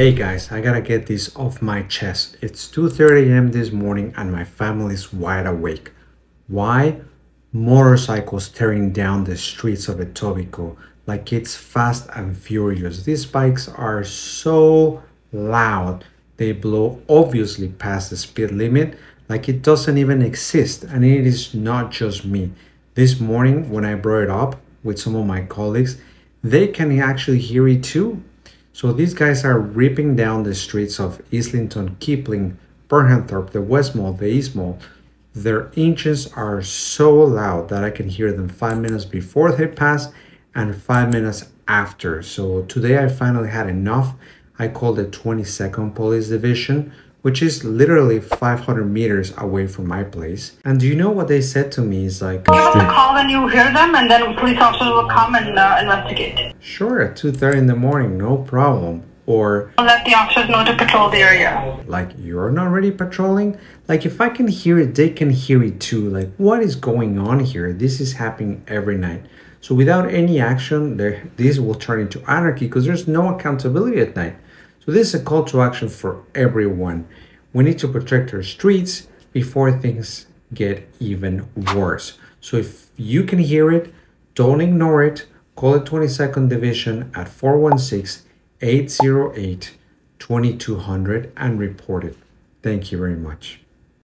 Hey guys, I gotta get this off my chest. It's 2.30 a.m. this morning and my family's wide awake. Why? Motorcycles tearing down the streets of Etobicoke like it's fast and furious. These bikes are so loud. They blow obviously past the speed limit like it doesn't even exist. And it is not just me. This morning when I brought it up with some of my colleagues, they can actually hear it too so these guys are ripping down the streets of Islington, Kipling, Burnhamthorpe, the West Mall, the East Mall. Their engines are so loud that I can hear them five minutes before they pass and five minutes after. So today I finally had enough. I called the 22nd Police Division which is literally 500 meters away from my place. And do you know what they said to me? Is like, Give us a call when you hear them, and then police officers will come and uh, investigate. Sure, at 2:30 in the morning, no problem. Or will let the officers know to patrol the area. Like you're not really patrolling. Like if I can hear it, they can hear it too. Like what is going on here? This is happening every night. So without any action, there this will turn into anarchy because there's no accountability at night. So this is a call to action for everyone. We need to protect our streets before things get even worse. So if you can hear it, don't ignore it. Call the 22nd Division at 416-808-2200 and report it. Thank you very much.